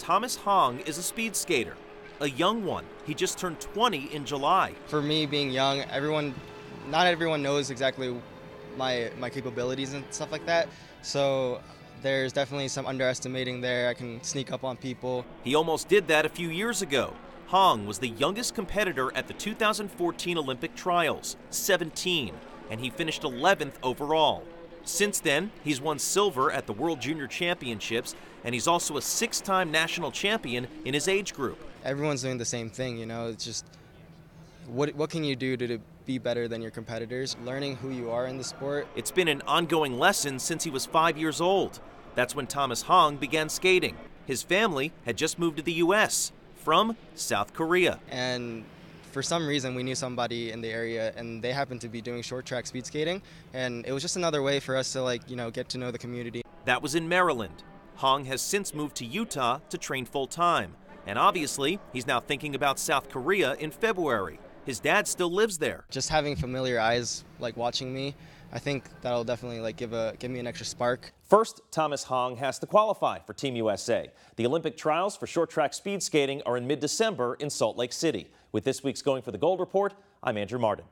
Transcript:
Thomas Hong is a speed skater, a young one. He just turned 20 in July. For me, being young, everyone, not everyone knows exactly my my capabilities and stuff like that. So there's definitely some underestimating there. I can sneak up on people. He almost did that a few years ago. Hong was the youngest competitor at the 2014 Olympic trials, 17, and he finished 11th overall. Since then, he's won silver at the World Junior Championships, and he's also a six time national champion in his age group. Everyone's doing the same thing, you know, it's just what, what can you do to, to be better than your competitors? Learning who you are in the sport. It's been an ongoing lesson since he was five years old. That's when Thomas Hong began skating. His family had just moved to the U.S. from South Korea. And for some reason, we knew somebody in the area, and they happened to be doing short track speed skating. And it was just another way for us to, like, you know, get to know the community. That was in Maryland. Hong has since moved to Utah to train full time. And obviously, he's now thinking about South Korea in February. His dad still lives there. Just having familiar eyes like watching me, I think that'll definitely like give a give me an extra spark. First, Thomas Hong has to qualify for Team USA. The Olympic trials for short track speed skating are in mid-December in Salt Lake City. With this week's Going for the Gold report, I'm Andrew Martin.